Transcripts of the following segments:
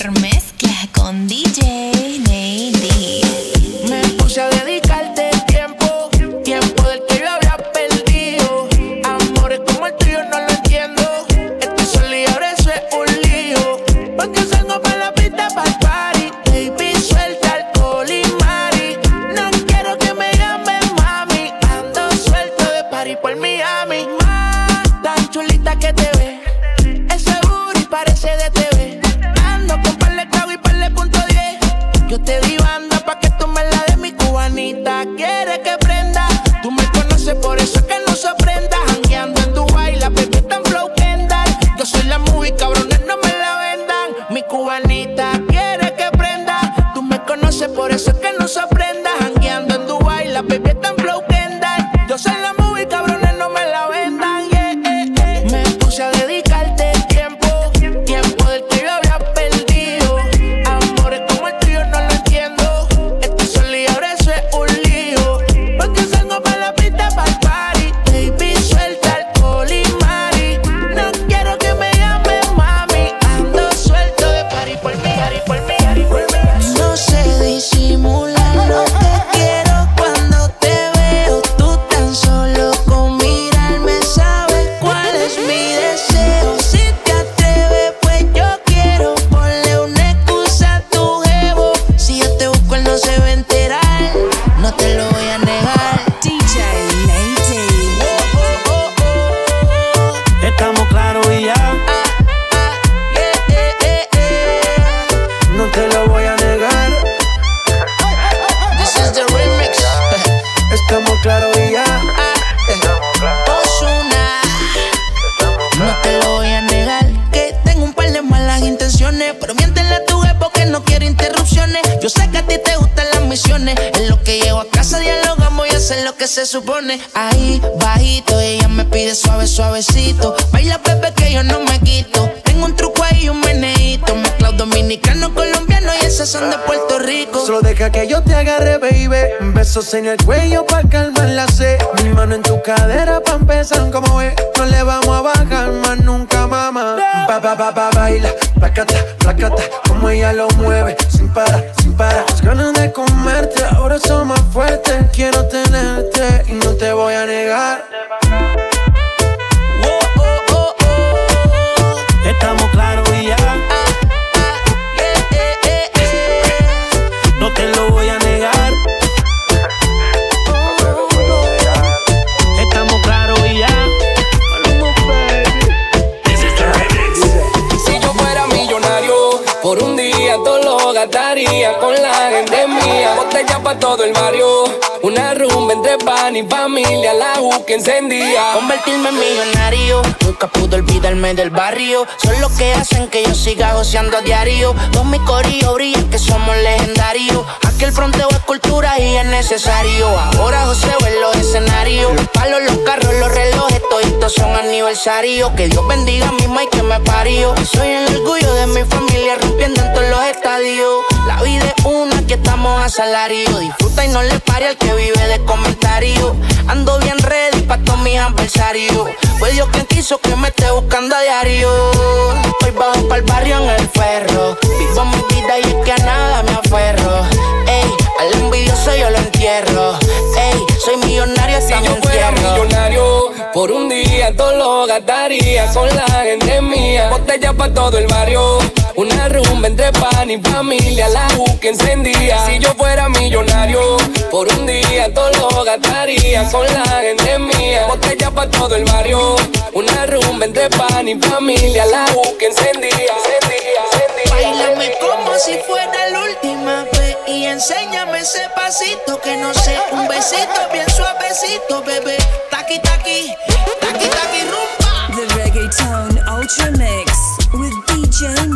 Mezcla con DJ. En el cuello Entre pan y familia. La que encendía. Convertirme en millonario. Nunca pude olvidarme del barrio. Son los que hacen que yo siga goceando a diario. Dos mi corillo brillan que somos legendarios. Aquel fronteo es cultura y es necesario. Ahora José en los escenarios. Los palos, los carros, los relojes. Toditos son aniversarios. Que Dios bendiga a mi y que me parió. Soy el orgullo de mi familia rompiendo en todos los estadios. La vida una que estamos a salario. Disfruta y no le pare al que vive de comentarios. Ando bien ready pa' todos mis adversarios. Fue Dios quien quiso que me esté buscando a diario. Hoy bajo pa'l barrio en el ferro. Vivo mi vida y es que a nada me aferro. Al envidioso yo lo entierro. Ey, soy millonario hasta si yo fuera millonario, por un día todo lo gastaría con la gente mía. Botella pa' todo el barrio. Una rumba entre pan y familia, la que encendía. Si yo fuera millonario, por un día todo lo gastaría con la gente mía. Botella pa' todo el barrio. Una rumba entre pan y familia, la que encendía. encendía, encendía Bailame como si fuera la última vez y enséñame ese pasito que no sé. Un besito bien suavecito, bebé. Taqui, taqui, taqui, taqui, rumba. The Reggaeton Ultra Mix with DJ.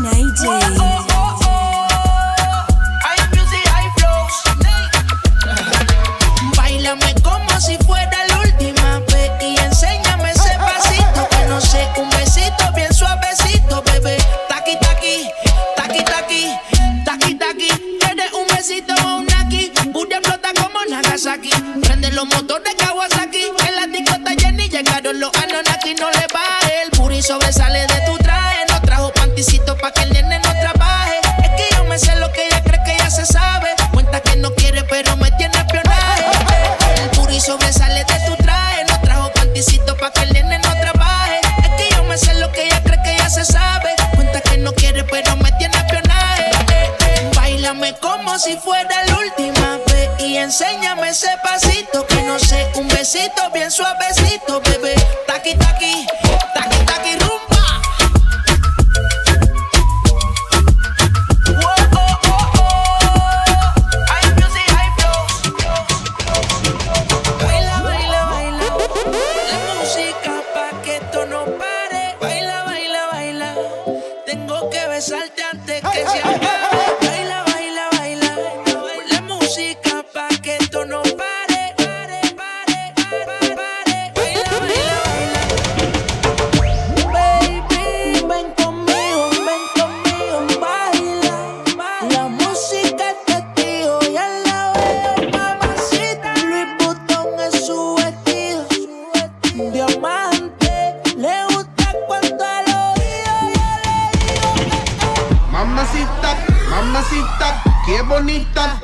Qué bonita.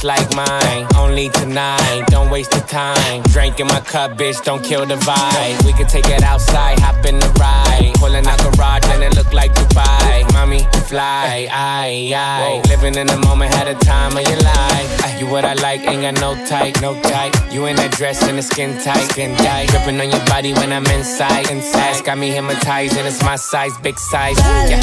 just like mine. Only tonight, don't waste the time. Drink in my cup, bitch, don't kill the vibe. We could take it outside, hop in the ride. Pulling out garage and it look like Dubai. Mommy, fly, I, I. Living in the moment, had a time of your life. You what I like, ain't got no type, no type. You in that dress and the skin tight, skin tight. Dripping on your body when I'm inside, inside. Got me hypnotized and it's my size, big size. Yeah.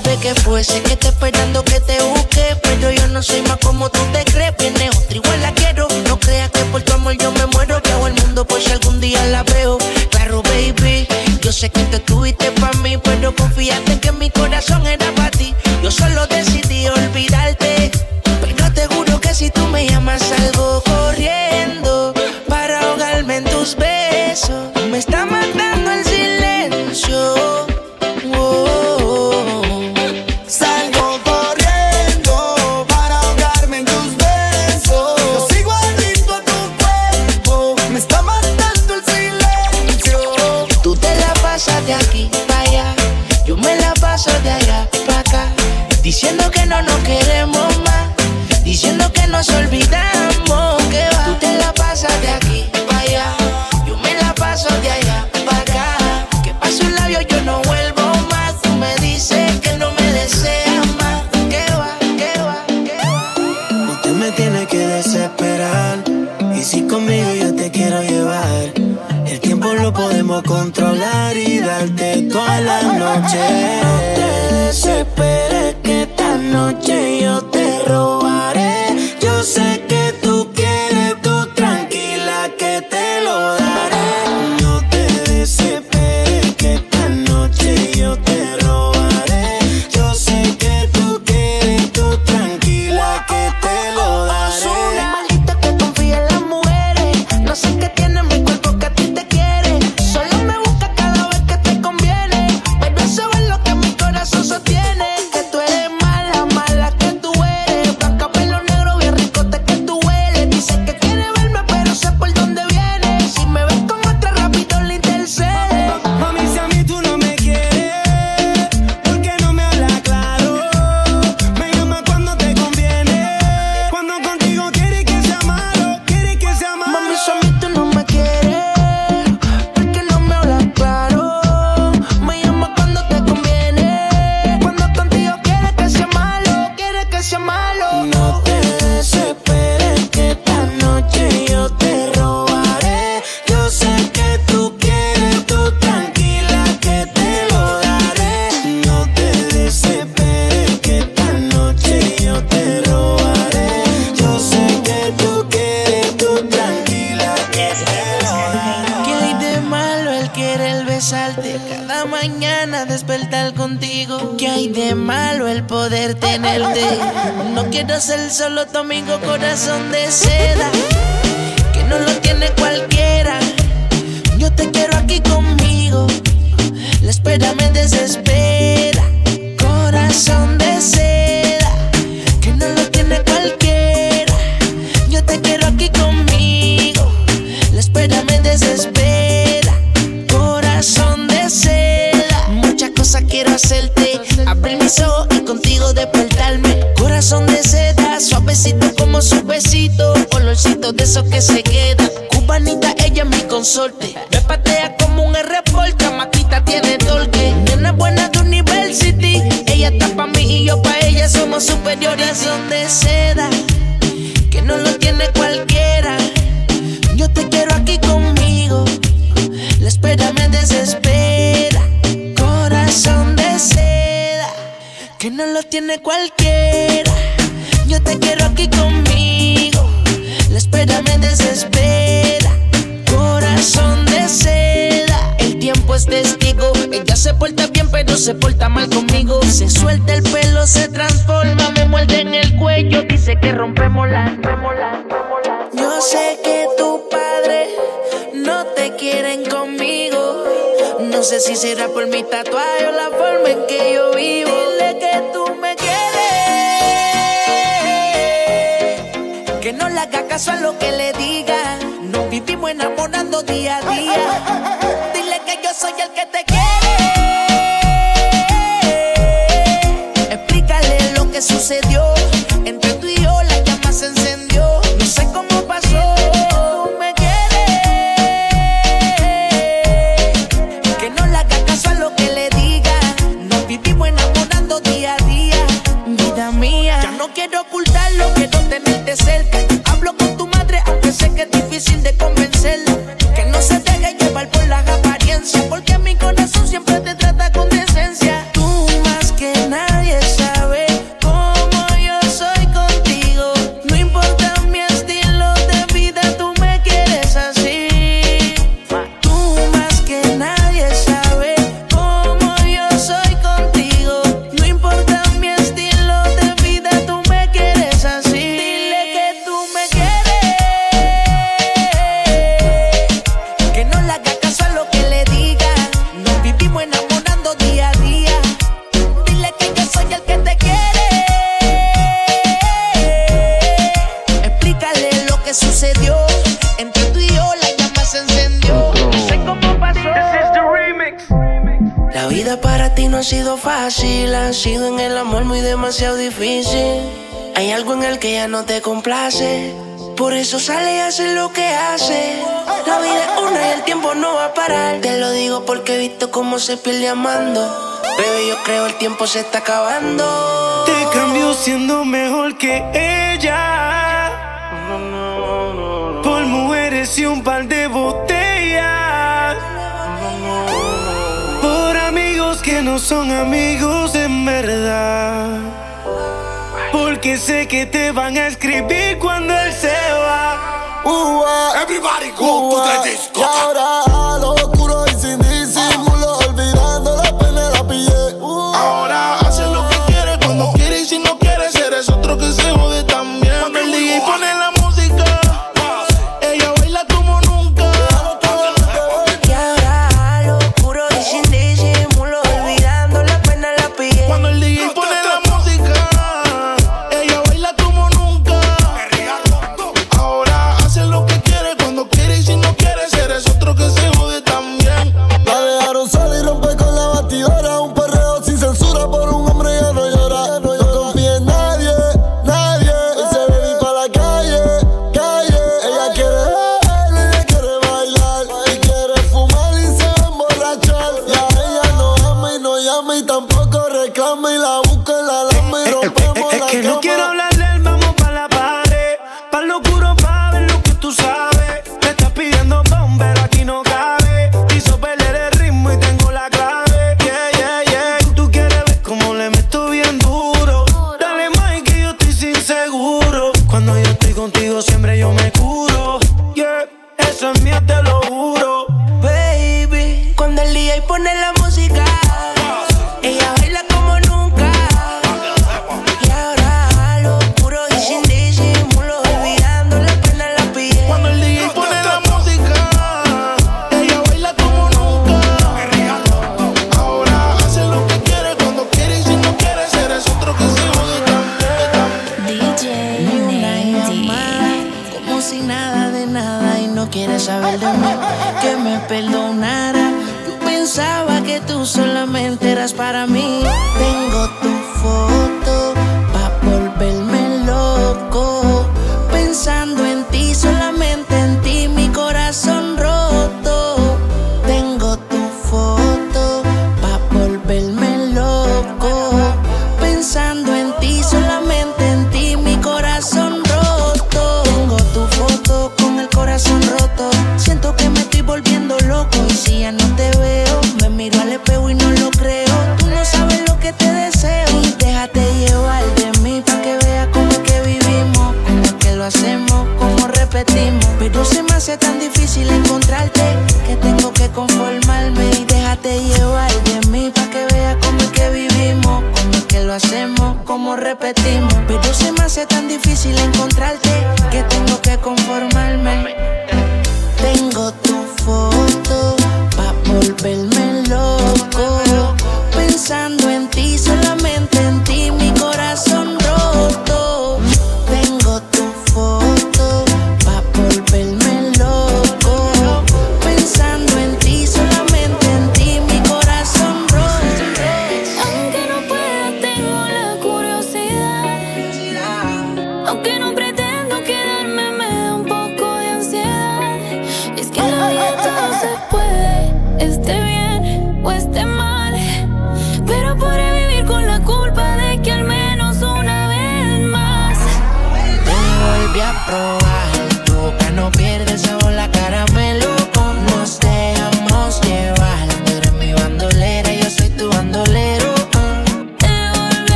bebé, que fuese que te esperando que te busque, pero yo no soy más como tú te crees. Viene otra igual la quiero. No creas que por tu amor yo me muero. Que hago el mundo por si algún día la veo. Claro, baby, yo sé que te tuviste para mí, pero confiaste en que mi corazón era para ti. Yo solo decidí olvidarte, pero te juro que si tú me llamas salgo corriendo para ahogarme en tus besos. De esos que se queda, Cubanita, ella es mi consorte. Me patea como un reporte, maquita tiene torque. Nena buena de university. Ella está pa' mí y yo pa' ella. Somos superiores donde seda. Que no lo tiene cualquiera. Yo te quiero aquí conmigo. La espera me desespera. Corazón de seda. Que no lo tiene cualquiera. Yo te quiero aquí conmigo desespera. Corazón de seda, el tiempo es testigo. Ella se porta bien, pero se porta mal conmigo. Se suelta el pelo, se transforma, me muerde en el cuello. Dice que rompemos la, rompemos la, rompemos. Yo sé que tu padre no te quieren conmigo. No sé si será por mi tatuaje o la forma en que yo vivo. caso a lo que le diga. Nos vivimos enamorando día a día. Dile que yo soy el que te eso sale y hace lo que hace. La vida es una y el tiempo no va a parar. Te lo digo porque he visto cómo se pierde amando. Bebé, yo creo el tiempo se está acabando. Te cambio siendo mejor que ella. Por mujeres y un par de botellas. Por amigos que no son amigos en verdad. Porque sé que te van a escribir cuando él se Everybody go to the disco.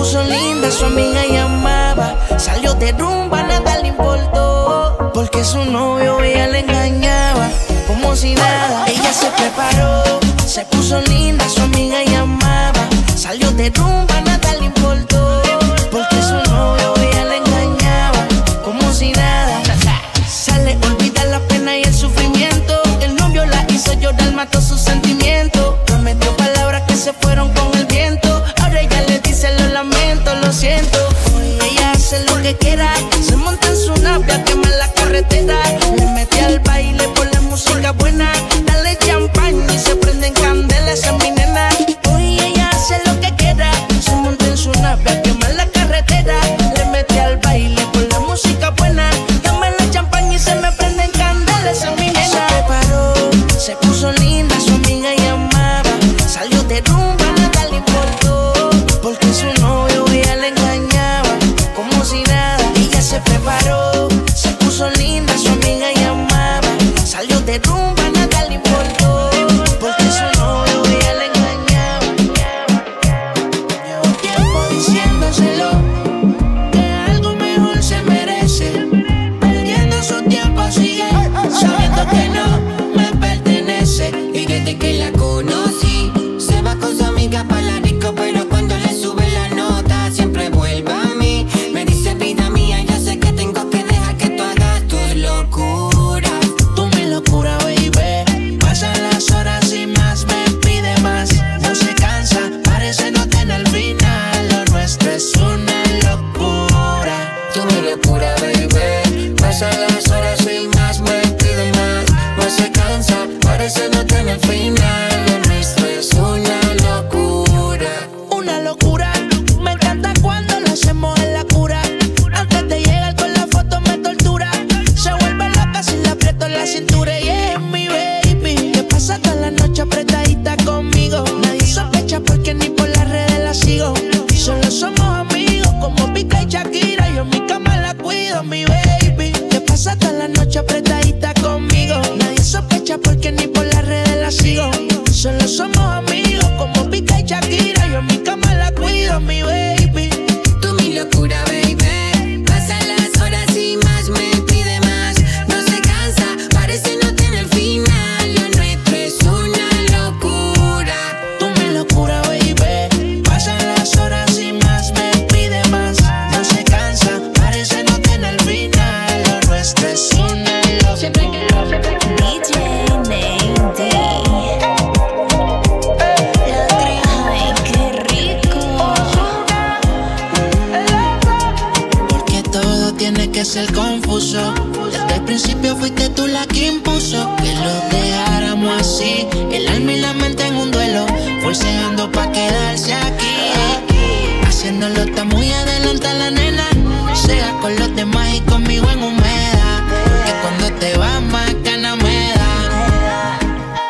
Se puso linda, su amiga llamaba. Salió de rumba, nada le importó. Porque su novio ella le engañaba, como si nada. Ella se preparó, se puso linda, su amiga llamaba. Salió de rumba. principio fuiste tú la que impuso que lo dejáramos así. El alma y la mente en un duelo, forceando pa' quedarse aquí. Haciéndolo está muy adelante la nena. Sea con los demás y conmigo en humedad. Que cuando te vas más gana me da.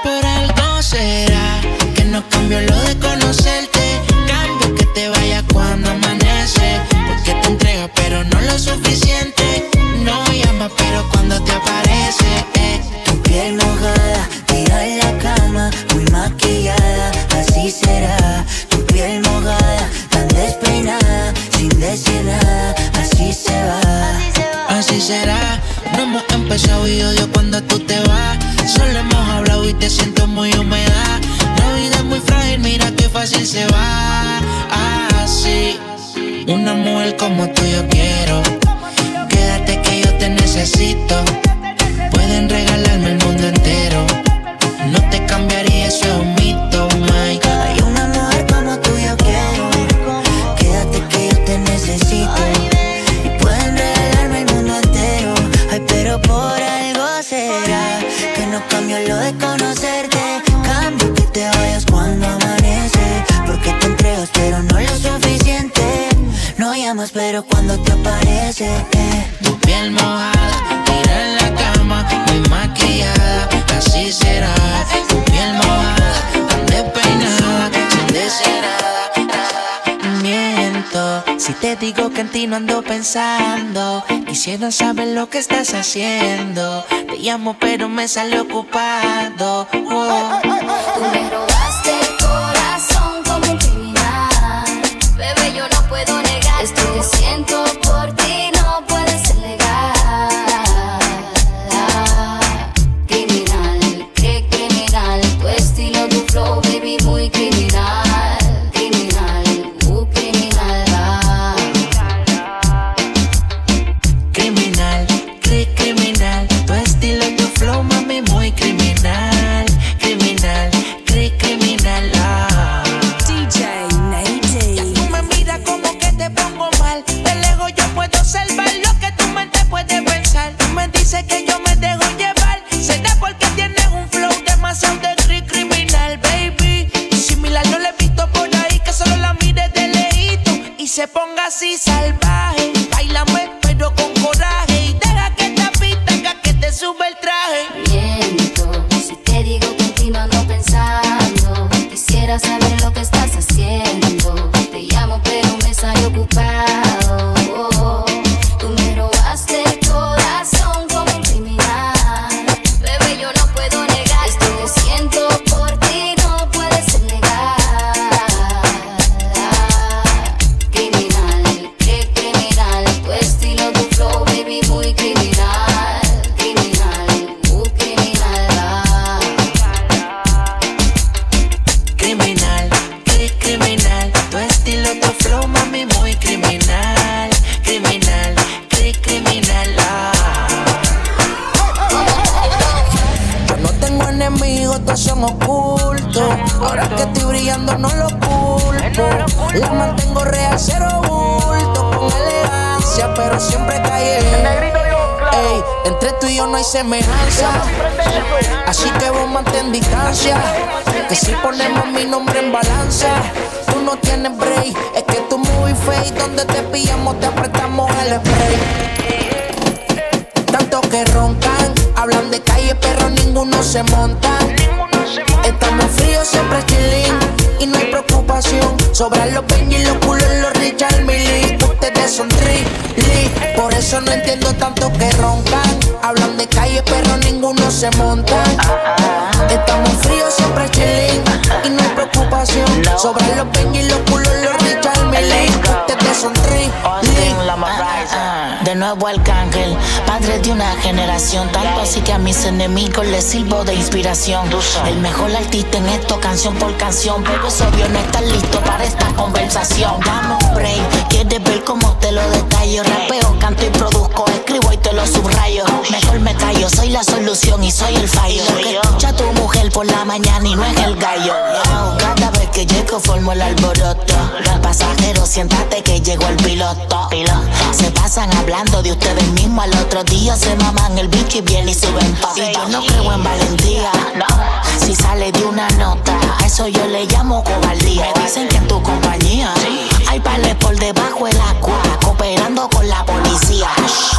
Por algo será que nos cambió lo de conocerte. Cambio que te vayas cuando amanece. Porque te entregas pero no lo suficiente. Empezado y odio cuando tú te vas. Solo hemos hablado y te siento muy humedad. La vida es muy frágil, mira qué fácil se va. Así, una mujer como tú yo quiero. Quédate que yo te necesito. Pero cuando te aparece. eh. Tu piel mojada, tira en la cama, muy maquillada, así será. Tu piel mojada, tan despeinada, sin decir nada. Miento, si te digo que en ti no ando pensando. Quisiera saber lo que estás haciendo. Te llamo, pero me sale ocupado. Oh. Que pero me sale se monta. Estamos fríos, siempre chilling y no hay preocupación. Sobran los Benji, los culos, los Richard Millie. Ustedes son trilly, por eso no entiendo tanto que roncan. Hablan de calle, pero ninguno se monta. Estamos fríos, siempre chilling y no hay preocupación. Sobran los Benji, los culos, los Richard Millie. Son trilly. De nuevo Arcángel, padre de una generación. Tanto así que a mis enemigos les sirvo de inspiración. El mejor artista en esto, canción por canción. Pero es obvio no estar listo para esta conversación. Dame un break, quieres ver cómo te lo detallo. Rapeo, canto y produzco, escribo y te lo subrayo. Mejor me callo, soy la solución y soy el fallo. Lo que escucha tu mujer por la mañana y no es el gallo. Cada vez que llego formo el alboroto. Pasajero, siéntate que llegó el piloto. Se pasan hablando de ustedes mismos. Al otro día se maman el bicho y vienen y suben fotos. Y yo no creo en valentía. Si sale de una nota, a eso yo le llamo cobardía. Me dicen que en tu compañía hay pales por debajo del agua, cooperando con la policía.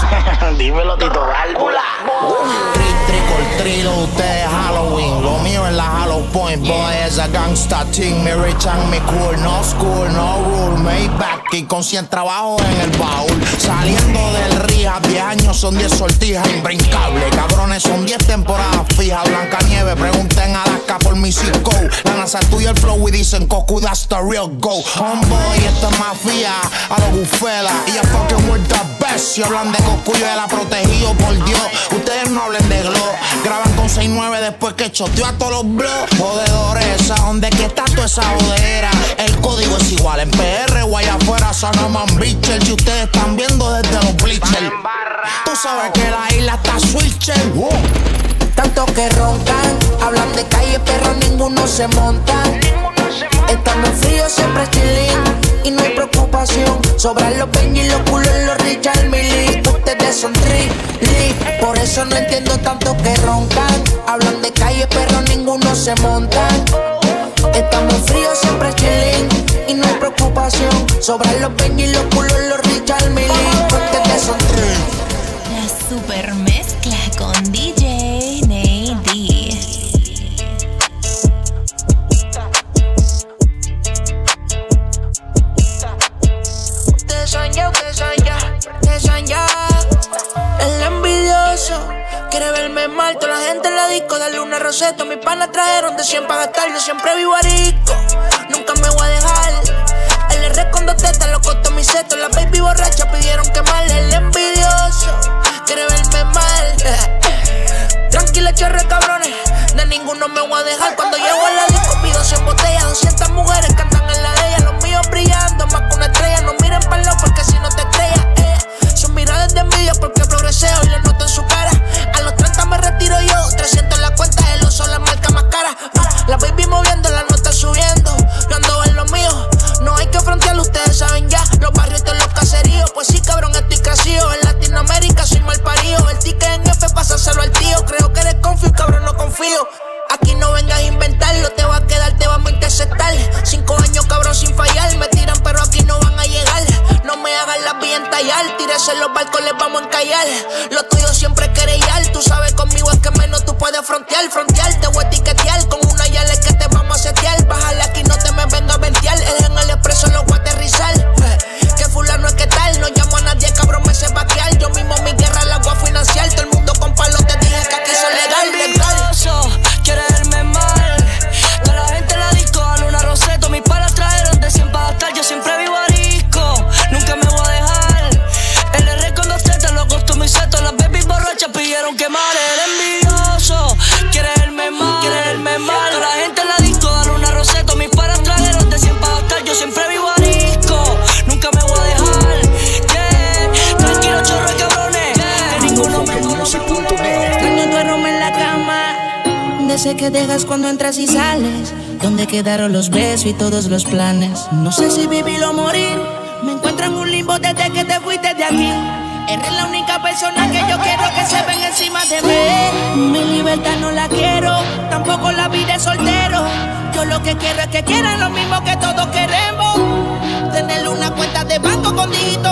Dímelo, Tito trick or treat, ustedes Halloween. Lo mío en la Hollow Point, boy, es a gangsta team. Mi rich and mi cool, no school, no rule, Maybach y con 100 trabajos en el baúl. Saliendo del Rija, 10 años son 10 sortijas, imbrincable. Cabrones son 10 temporadas fijas. Blanca Nieve, pregunten a Alaska por mi code. La NASA estudia el flow y dicen Coco, that's the real go. Homeboy, mafia, a lo bufela. Y a fucking world the best. Si hablan de Coco, yo la protegido por Dios. Ustedes no hablen de Glow. Graban con 6-9 después que choteó a todos los blogs. Jodedores, ¿a dónde que está toda esa jodera? El código es igual en PR o allá afuera, Sanaman Bitcher. Si ustedes están viendo desde los bleachers. Tú sabes que la isla está switcher. Tanto que roncan, hablan de calle, pero ninguno se monta. Estamos fríos, siempre Sobran los Benji, los culos, los Richard Millie. Ustedes son tri, por eso no entiendo tanto que roncan. Hablan de calle, pero ninguno se monta. Estamos fríos, siempre chilling y no hay preocupación. Sobran los Benji, los culos, los Richard Millie. Ustedes son tri. La super mezcla envidioso quiere verme mal. Toda la gente en la disco, darle una roseta. Mis panas trajeron de 100 para gastar. Yo siempre vivo arico, nunca me voy a dejar. El R con dos tetas lo costó mi seto. La baby borracha pidieron quemarle. El envidioso quiere verme mal. Tranquila, chorre cabrones. De ninguno me voy a dejar. Cuando llego a la disco pido 100 botellas. 200 mujeres cantan en la de ella. Los míos brillando más que una estrella. No miren para porque si no te estrellas. Ella. Son miradas de envidia porque progresé y lo noto en su cara. A los 30 me retiro yo. 300 en la cuenta, el oso la marca más cara. Ah, La baby moviendo, la nota subiendo. Yo ando en lo mío. No hay que frontearlo, ustedes saben ya. Los barrios de los caseríos. Pues sí, cabrón, estoy crecido. En Latinoamérica soy mal parido. El ticket en F, pásaselo al tío. Creo que eres confío, cabrón, no confío. Aquí no vengas a inventarlo, te va a quedar, te vamos a interceptar. Cinco años, cabrón, sin fallar. Me les vamos a encallar. Lo dejas cuando entras y sales. Donde quedaron los besos y todos los planes. No sé si vivir o morir. Me encuentro en un limbo desde que te fuiste de aquí. Eres la única persona que yo quiero que se ven encima de mí. Mi libertad no la quiero, tampoco la vida soltero. Yo lo que quiero es que quieran lo mismo que todos queremos. Tener una cuenta de banco con dígitos